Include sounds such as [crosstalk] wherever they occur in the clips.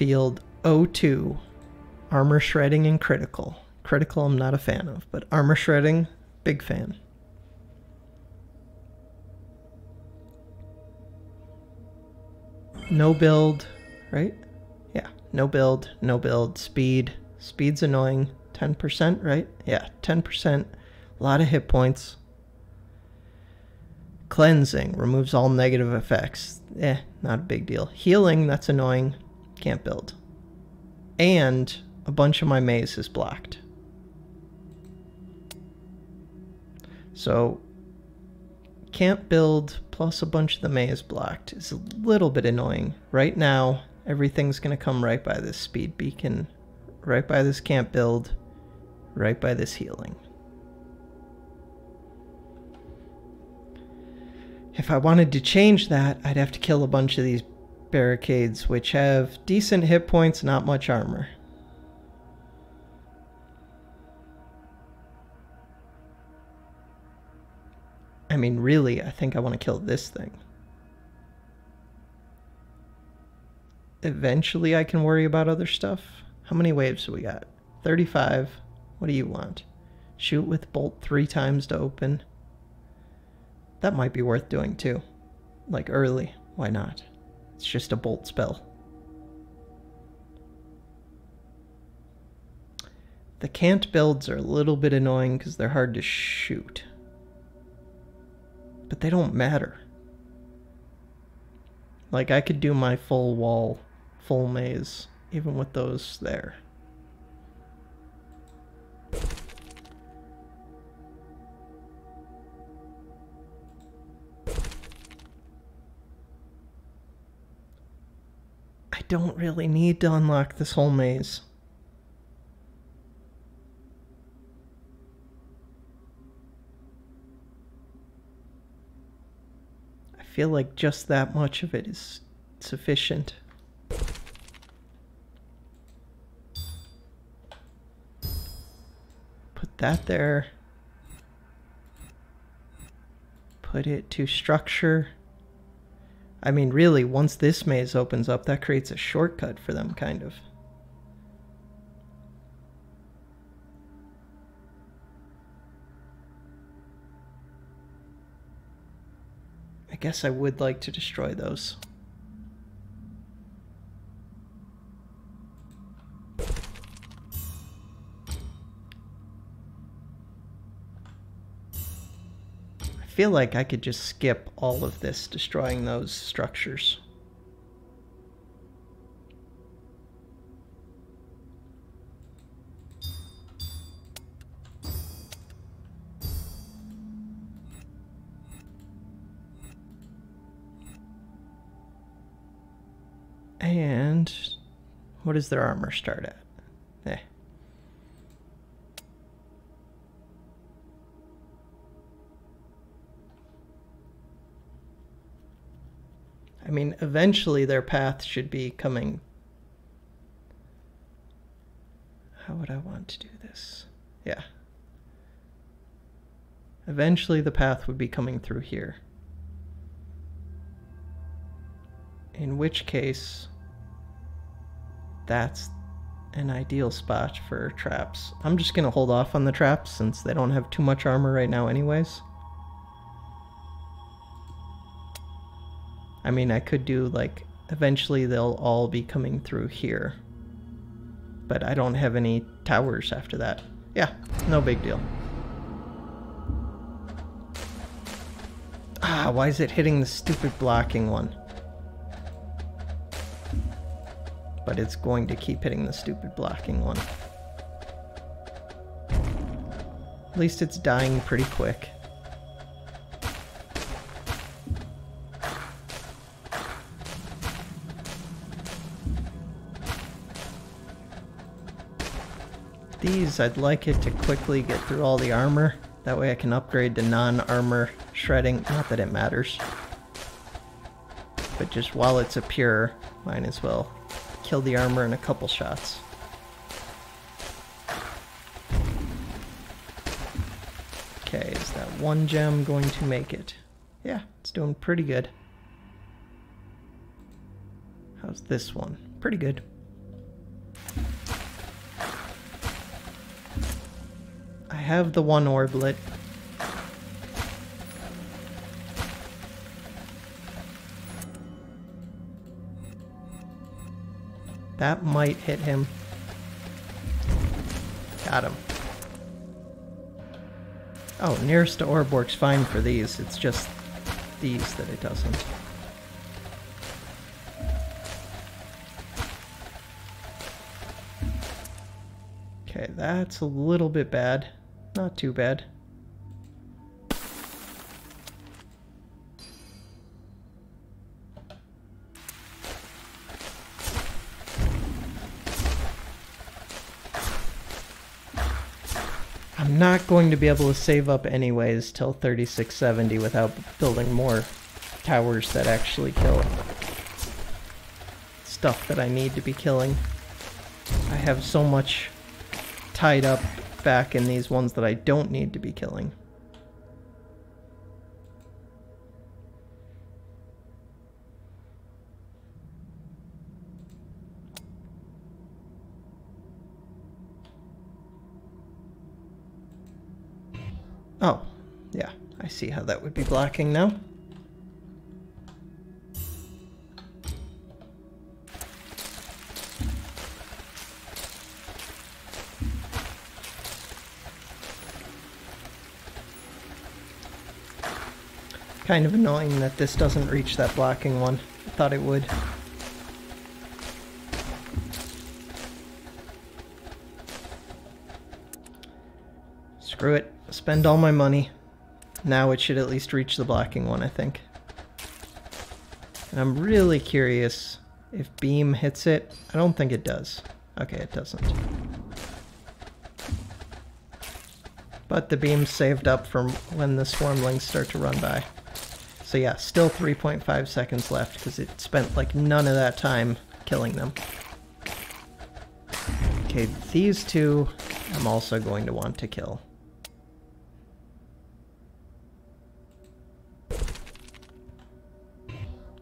Field O2. Armor shredding and critical. Critical, I'm not a fan of, but armor shredding, big fan. No build, right? Yeah, no build, no build. Speed. Speed's annoying. 10%, right? Yeah, 10%. A lot of hit points. Cleansing removes all negative effects. Eh, not a big deal. Healing, that's annoying. Can't build. And a bunch of my maze is blocked. So, can't build plus a bunch of the maze blocked is a little bit annoying. Right now, everything's going to come right by this speed beacon, right by this can't build, right by this healing. If I wanted to change that, I'd have to kill a bunch of these barricades, which have decent hit points, not much armor. I mean, really, I think I want to kill this thing. Eventually, I can worry about other stuff. How many waves do we got? 35. What do you want? Shoot with bolt three times to open. That might be worth doing too. Like early. Why not? It's just a bolt spell. The can't builds are a little bit annoying because they're hard to shoot but they don't matter. Like, I could do my full wall, full maze, even with those there. Don't really need to unlock this whole maze. I feel like just that much of it is sufficient. Put that there. Put it to structure. I mean, really, once this maze opens up, that creates a shortcut for them, kind of. I guess I would like to destroy those. Feel like I could just skip all of this destroying those structures. And what does their armor start at? Eh. I mean, eventually their path should be coming. How would I want to do this? Yeah. Eventually the path would be coming through here. In which case, that's an ideal spot for traps. I'm just going to hold off on the traps since they don't have too much armor right now anyways. I mean, I could do like, eventually they'll all be coming through here. But I don't have any towers after that. Yeah, no big deal. Ah, why is it hitting the stupid blocking one? but it's going to keep hitting the stupid blocking one. At least it's dying pretty quick. These, I'd like it to quickly get through all the armor. That way I can upgrade to non-armor shredding. Not that it matters. But just while it's a pure, might as well kill the armor in a couple shots. Okay, is that one gem going to make it? Yeah, it's doing pretty good. How's this one? Pretty good. Have the one orblet. That might hit him. Got him. Oh, nearest to orb works fine for these. It's just these that it doesn't. Okay, that's a little bit bad. Not too bad. I'm not going to be able to save up anyways till 3670 without building more towers that actually kill stuff that I need to be killing. I have so much tied up back in these ones that I don't need to be killing. Oh, yeah, I see how that would be blocking now. Kind of annoying that this doesn't reach that blocking one. I thought it would. Screw it. Spend all my money. Now it should at least reach the blocking one, I think. And I'm really curious if beam hits it. I don't think it does. Okay, it doesn't. But the beam's saved up from when the swarmlings start to run by. So yeah, still 3.5 seconds left because it spent like none of that time killing them. Okay, these two I'm also going to want to kill.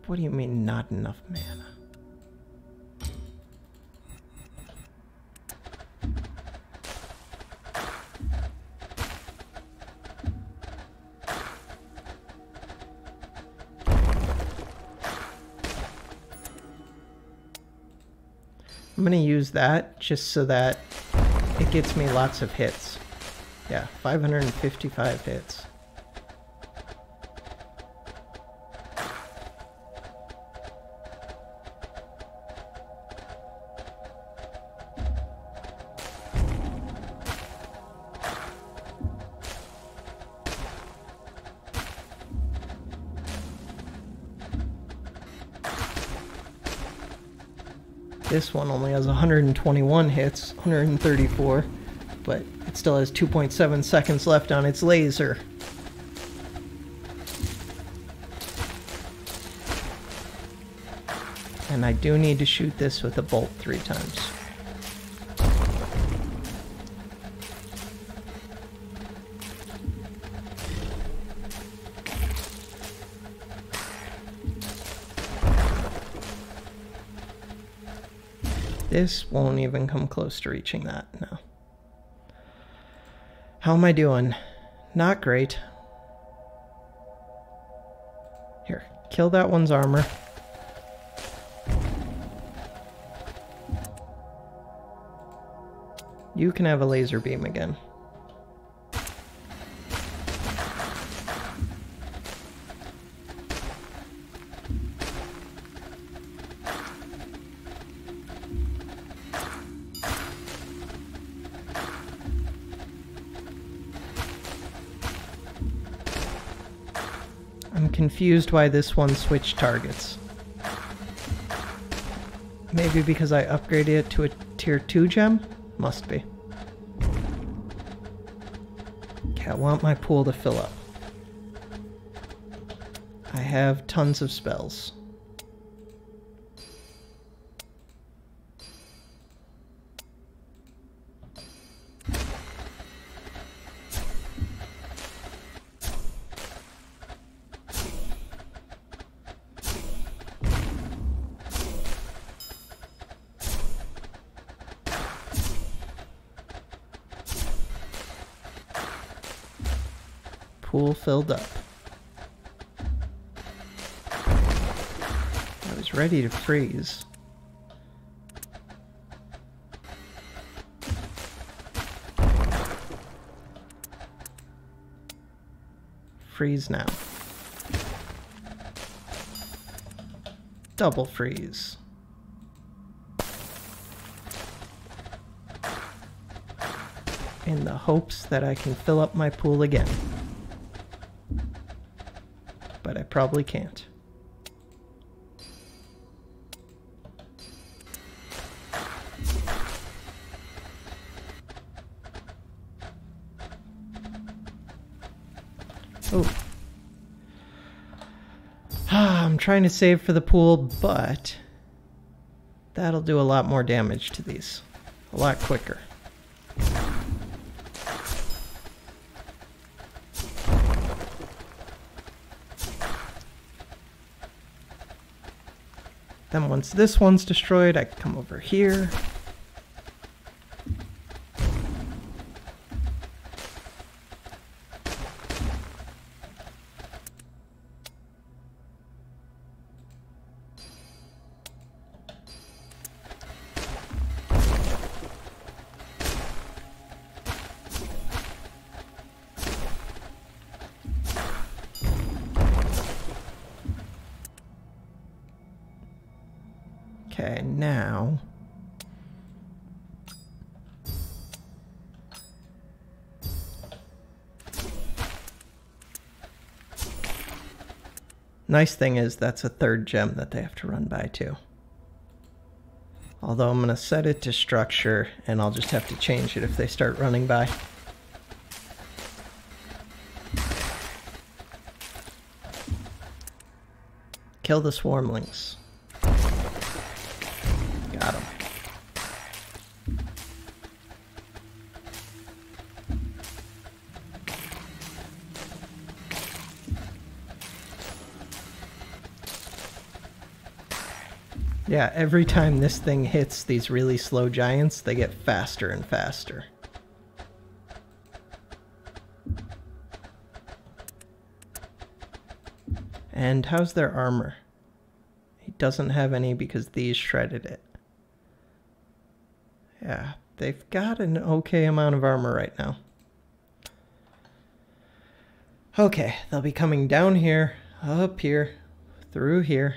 What do you mean not enough mana? I'm going to use that just so that it gets me lots of hits. Yeah, 555 hits. This one only has 121 hits, 134, but it still has 2.7 seconds left on its laser. And I do need to shoot this with a bolt three times. This won't even come close to reaching that, no. How am I doing? Not great. Here, kill that one's armor. You can have a laser beam again. Confused why this one switched targets. Maybe because I upgraded it to a tier 2 gem? Must be. Okay, I want my pool to fill up. I have tons of spells. Filled up. I was ready to freeze. Freeze now. Double freeze. in the hopes that I can fill up my pool again. But I probably can't. Oh. [sighs] I'm trying to save for the pool, but that'll do a lot more damage to these. A lot quicker. Then once this one's destroyed, I can come over here. Okay, now... Nice thing is that's a third gem that they have to run by too. Although I'm going to set it to structure and I'll just have to change it if they start running by. Kill the swarmlings. Yeah, every time this thing hits these really slow giants, they get faster and faster. And how's their armor? He doesn't have any because these shredded it. Yeah, they've got an okay amount of armor right now. Okay, they'll be coming down here, up here, through here,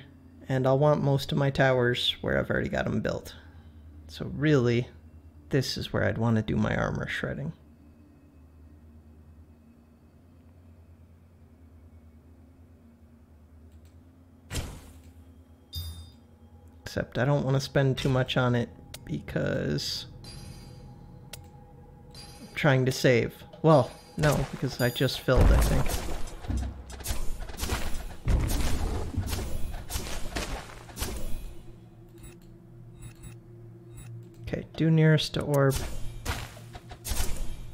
and I'll want most of my towers where I've already got them built. So really, this is where I'd want to do my armor shredding. Except I don't want to spend too much on it because I'm trying to save. Well, no, because I just filled, I think. Do nearest to orb.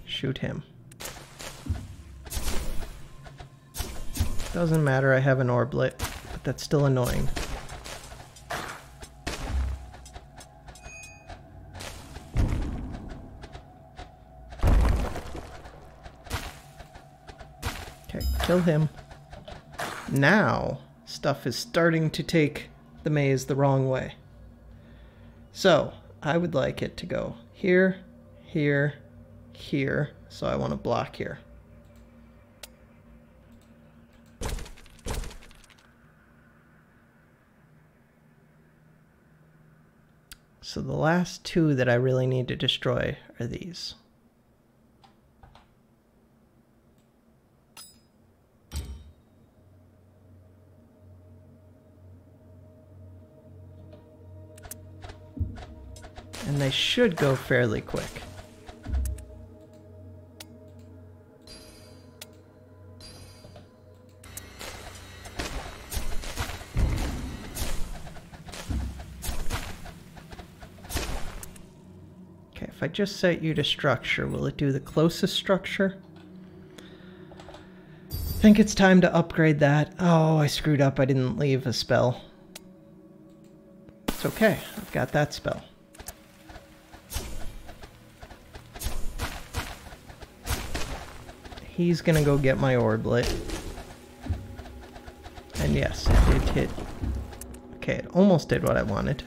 Shoot him. Doesn't matter, I have an orblet, but that's still annoying. Okay, kill him. Now, stuff is starting to take the maze the wrong way. So, I would like it to go here, here, here. So I want to block here. So the last two that I really need to destroy are these. And they should go fairly quick. Okay, if I just set you to structure, will it do the closest structure? I think it's time to upgrade that. Oh, I screwed up. I didn't leave a spell. It's okay. I've got that spell. He's gonna go get my orblet. And yes, it did hit. Okay, it almost did what I wanted.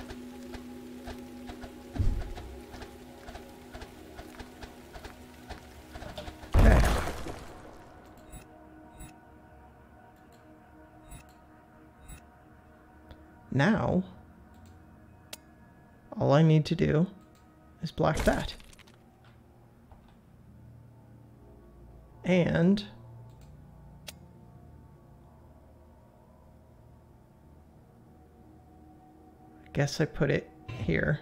Now, all I need to do is block that. And I guess I put it here.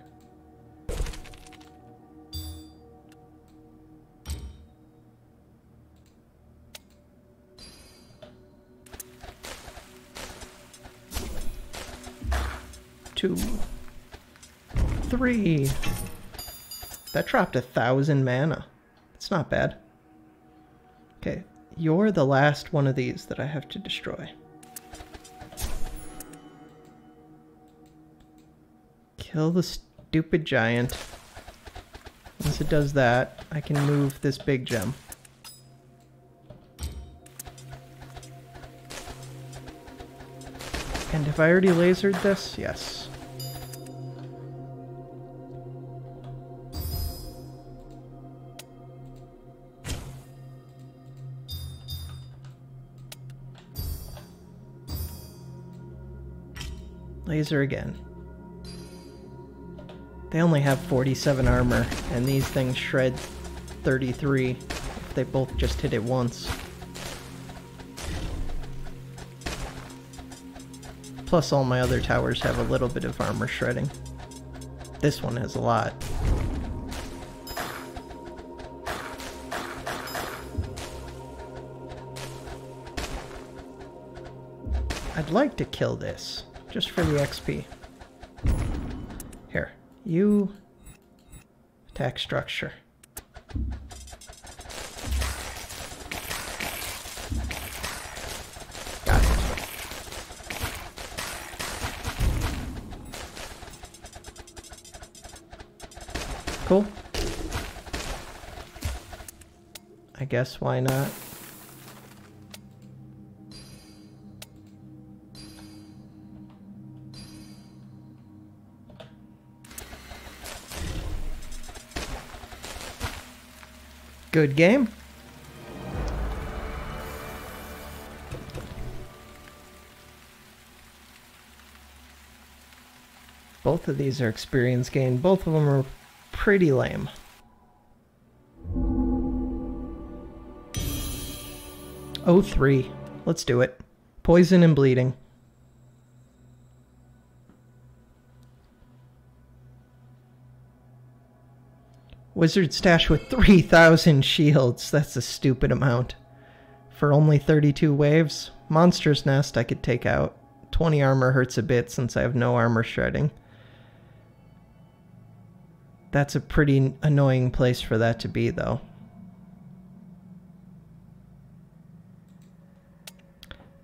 Two, three. That dropped a thousand mana. It's not bad. Okay, you're the last one of these that I have to destroy. Kill the stupid giant. Once it does that, I can move this big gem. And have I already lasered this? Yes. Laser again. They only have 47 armor, and these things shred 33 if they both just hit it once. Plus all my other towers have a little bit of armor shredding. This one has a lot. I'd like to kill this just for the XP. Here, you attack structure. Got it. Cool. I guess why not? Good game. Both of these are experience gain. Both of them are pretty lame. Oh three. Let's do it. Poison and bleeding. Wizard stash with 3,000 shields. That's a stupid amount. For only 32 waves. Monster's Nest I could take out. 20 armor hurts a bit since I have no armor shredding. That's a pretty annoying place for that to be, though.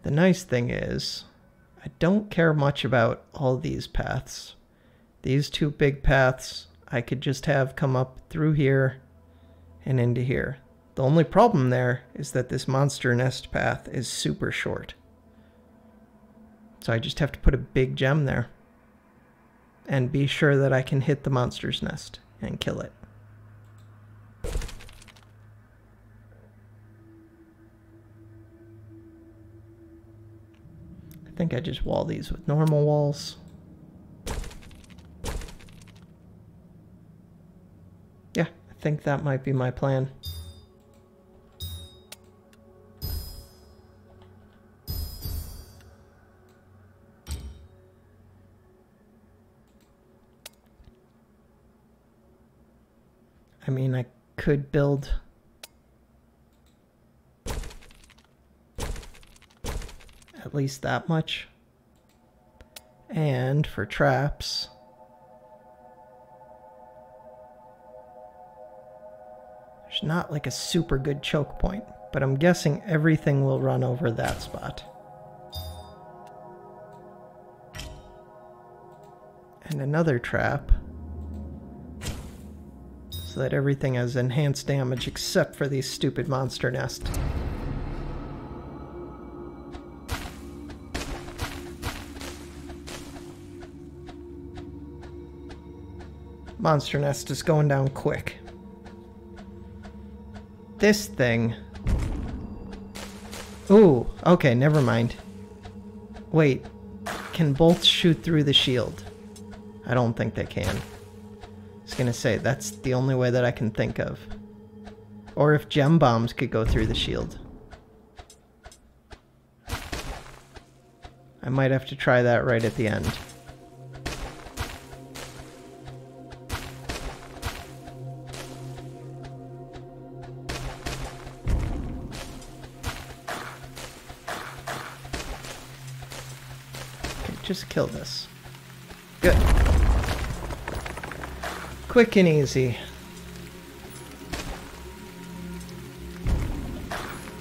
The nice thing is, I don't care much about all these paths. These two big paths I could just have come up through here and into here. The only problem there is that this monster nest path is super short. So I just have to put a big gem there. And be sure that I can hit the monster's nest and kill it. I think I just wall these with normal walls. Think that might be my plan. I mean, I could build at least that much. And for traps, Not like a super good choke point, but I'm guessing everything will run over that spot. And another trap. So that everything has enhanced damage except for these stupid monster nests. Monster Nest is going down quick. This thing... Ooh, okay, never mind. Wait, can bolts shoot through the shield? I don't think they can. I was gonna say, that's the only way that I can think of. Or if gem bombs could go through the shield. I might have to try that right at the end. Kill this. Good. Quick and easy.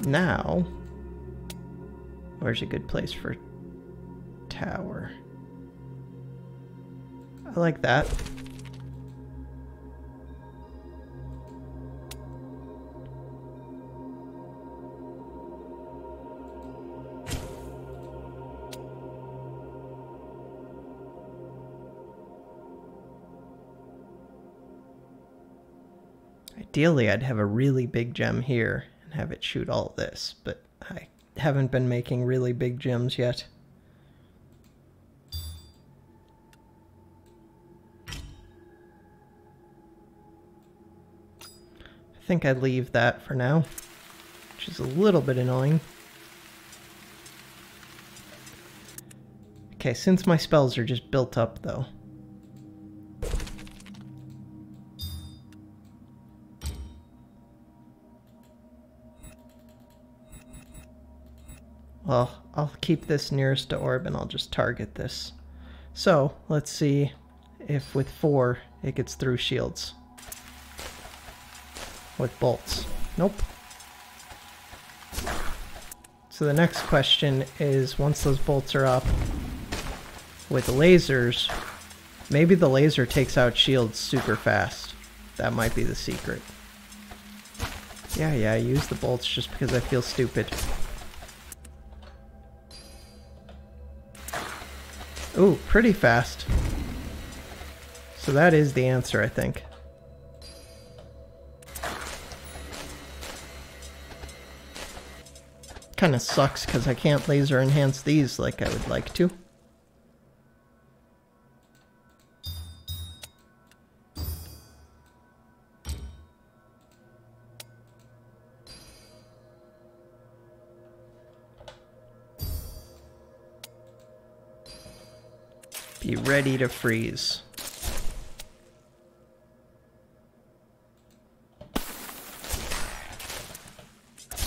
Now, where's a good place for tower? I like that. Ideally, I'd have a really big gem here and have it shoot all this, but I haven't been making really big gems yet. I think I'd leave that for now, which is a little bit annoying. Okay, since my spells are just built up though, Well, I'll keep this nearest to orb and I'll just target this. So, let's see if with four it gets through shields. With bolts. Nope. So the next question is, once those bolts are up, with lasers, maybe the laser takes out shields super fast. That might be the secret. Yeah, yeah, I use the bolts just because I feel stupid. Ooh, pretty fast. So that is the answer, I think. Kinda sucks because I can't laser enhance these like I would like to. Ready to freeze.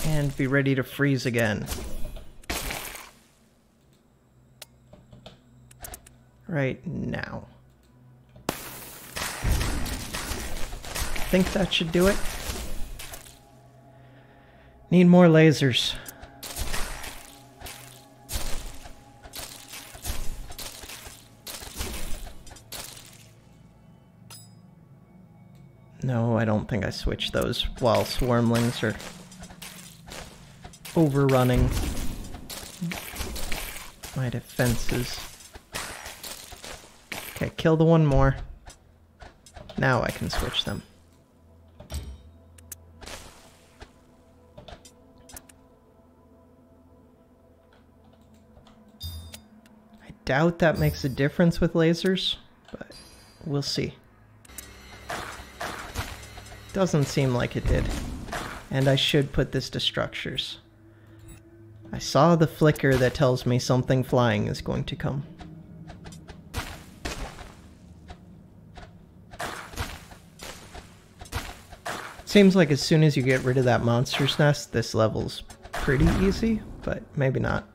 And be ready to freeze again. Right now. I think that should do it. Need more lasers. No, I don't think I switched those while swarmlings are overrunning my defenses. Okay, kill the one more. Now I can switch them. I doubt that makes a difference with lasers, but we'll see. Doesn't seem like it did. And I should put this to structures. I saw the flicker that tells me something flying is going to come. Seems like as soon as you get rid of that monster's nest, this level's pretty easy, but maybe not.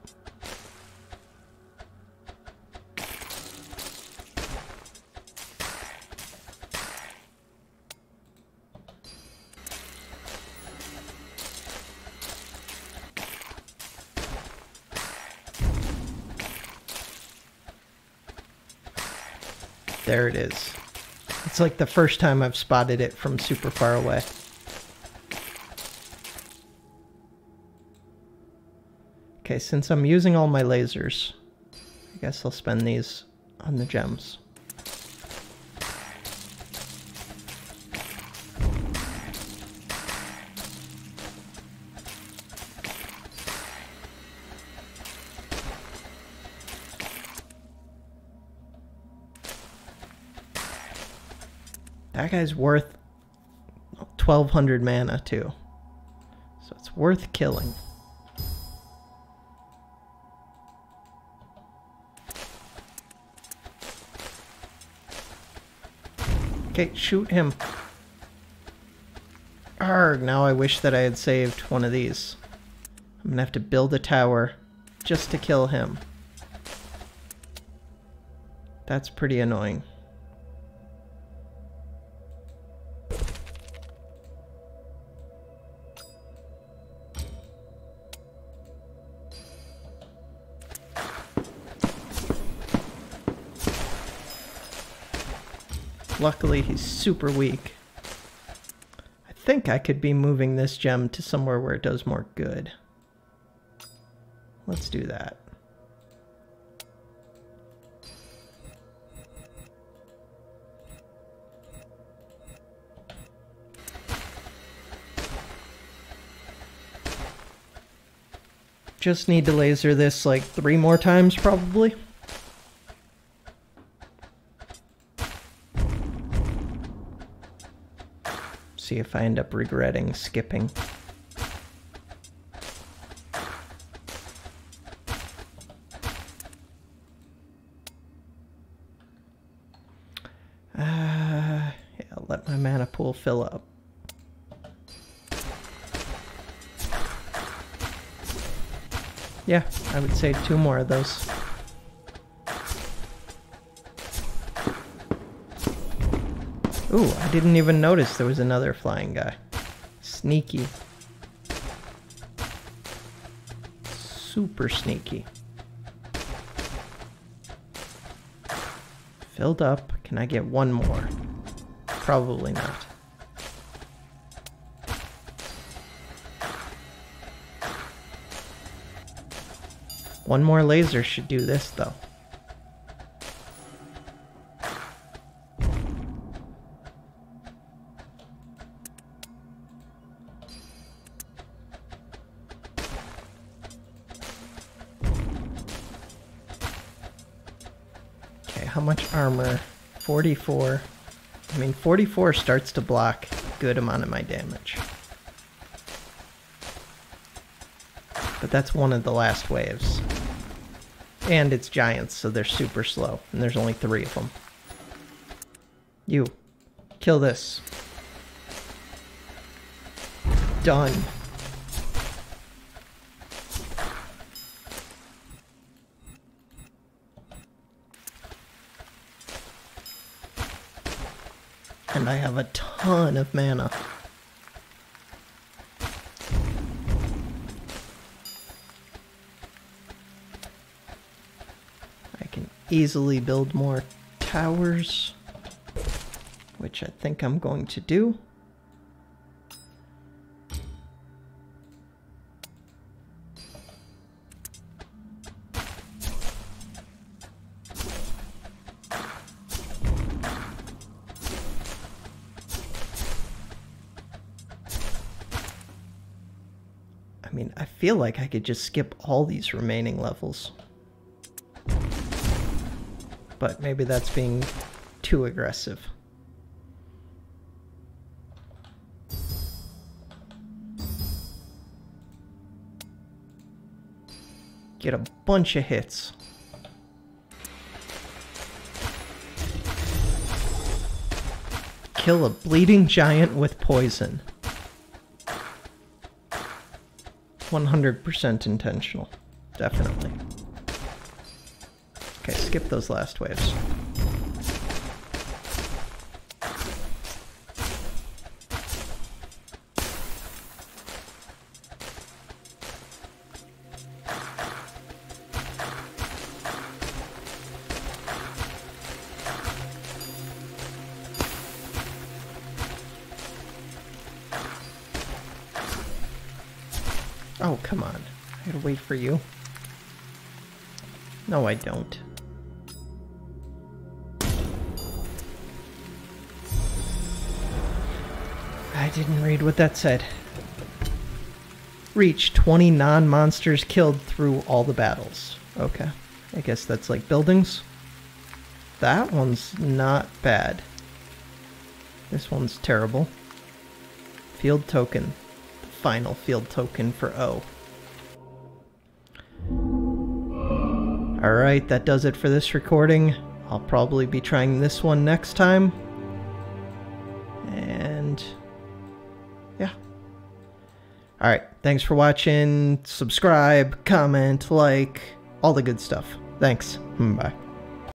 It is. It's like the first time I've spotted it from super far away. Okay, since I'm using all my lasers, I guess I'll spend these on the gems. Guy's worth 1200 mana too. So it's worth killing. Okay, shoot him. Arg, now I wish that I had saved one of these. I'm gonna have to build a tower just to kill him. That's pretty annoying. Luckily, he's super weak. I think I could be moving this gem to somewhere where it does more good. Let's do that. Just need to laser this like three more times probably. See if I end up regretting skipping. Uh, yeah, let my mana pool fill up. Yeah, I would say two more of those. Ooh, I didn't even notice there was another flying guy. Sneaky. Super sneaky. Filled up. Can I get one more? Probably not. One more laser should do this though. 44. I mean, 44 starts to block a good amount of my damage. But that's one of the last waves. And it's giants, so they're super slow. And there's only three of them. You. Kill this. Done. And I have a ton of mana. I can easily build more towers, which I think I'm going to do. I mean, I feel like I could just skip all these remaining levels. But maybe that's being too aggressive. Get a bunch of hits. Kill a bleeding giant with poison. 100% intentional. Definitely. Okay, skip those last waves. Oh, come on. I gotta wait for you. No, I don't. I didn't read what that said. Reach 20 non-monsters killed through all the battles. Okay. I guess that's like buildings. That one's not bad. This one's terrible. Field token. Final field token for O. Alright, that does it for this recording. I'll probably be trying this one next time. And yeah. Alright, thanks for watching. Subscribe, comment, like, all the good stuff. Thanks. Hmm, bye.